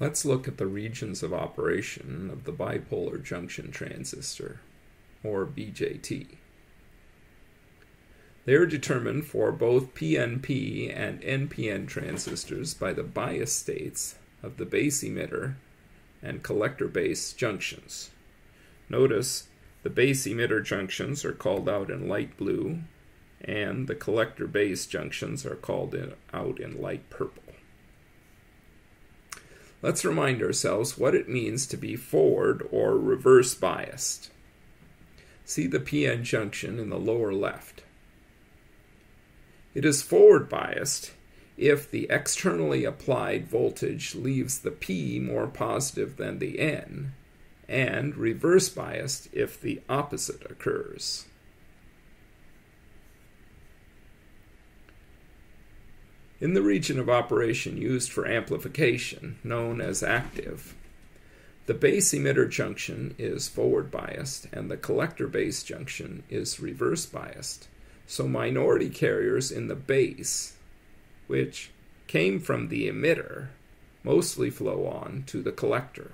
Let's look at the regions of operation of the bipolar junction transistor, or BJT. They are determined for both PNP and NPN transistors by the bias states of the base emitter and collector base junctions. Notice the base emitter junctions are called out in light blue, and the collector base junctions are called in, out in light purple. Let's remind ourselves what it means to be forward or reverse biased. See the PN junction in the lower left. It is forward biased if the externally applied voltage leaves the P more positive than the N, and reverse biased if the opposite occurs. In the region of operation used for amplification, known as active, the base emitter junction is forward biased and the collector base junction is reverse biased. So minority carriers in the base, which came from the emitter, mostly flow on to the collector.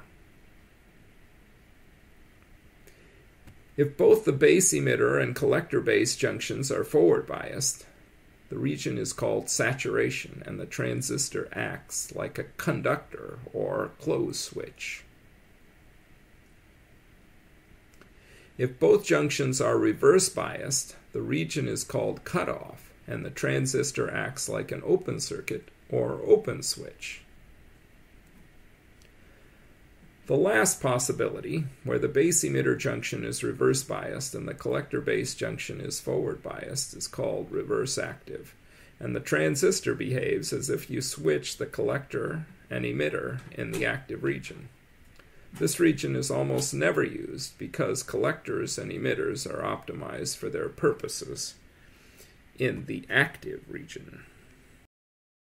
If both the base emitter and collector base junctions are forward biased, the region is called saturation, and the transistor acts like a conductor or close switch. If both junctions are reverse biased, the region is called cutoff, and the transistor acts like an open circuit or open switch. The last possibility, where the base emitter junction is reverse biased and the collector base junction is forward biased, is called reverse active. And the transistor behaves as if you switch the collector and emitter in the active region. This region is almost never used because collectors and emitters are optimized for their purposes in the active region.